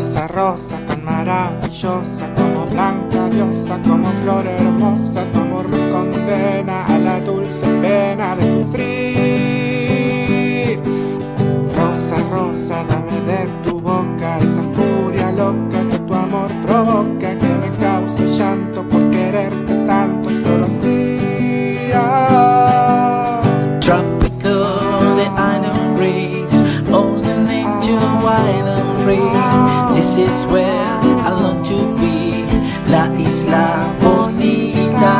rosa, rosa tan maravillosa como blanca diosa, como flor hermosa, tu amor condena a la dulce pena de sufrir. Rosa, rosa, dame de tu boca esa furia loca que tu amor provoca. And free. This is where I long to be, La Isla Bonita.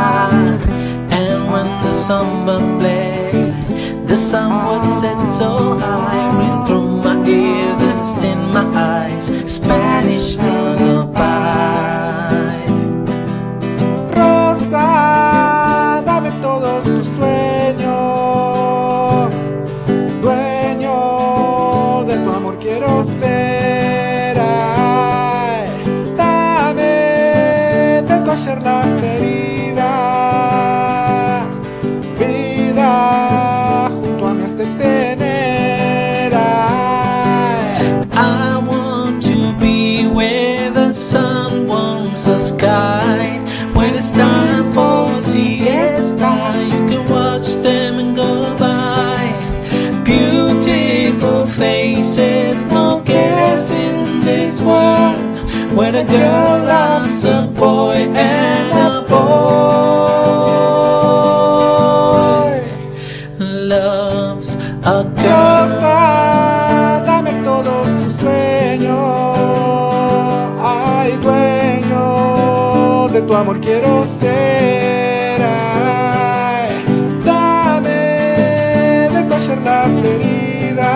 And when the samba play, the sun would set so high, heridas. Vida junto a mí has de tener. I want to be where the sun warms the sky. When it's time for siesta, you can watch them and go by. Beautiful faces, no cares in this world. When a girl loves a boy and a girl. Rosa, dame todos tus sueños. Ay, dueño de tu amor quiero ser. Dame de coser las heridas.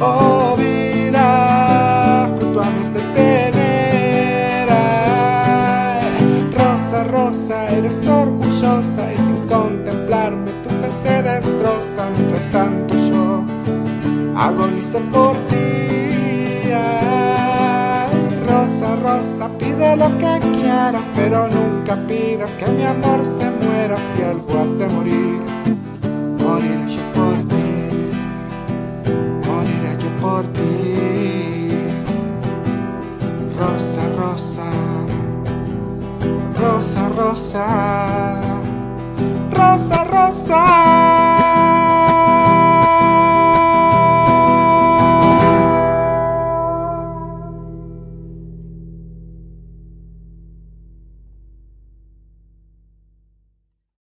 Oh, vida, junto a mí has de tener. Ay, rosa, rosa, eres orgullosa y agoniza por ti. Rosa, rosa, pide lo que quieras, pero nunca pidas que mi amor se muera si algo ha de morir. Moriré yo por ti, moriré yo por ti. Rosa, rosa, rosa, rosa, rosa, rosa.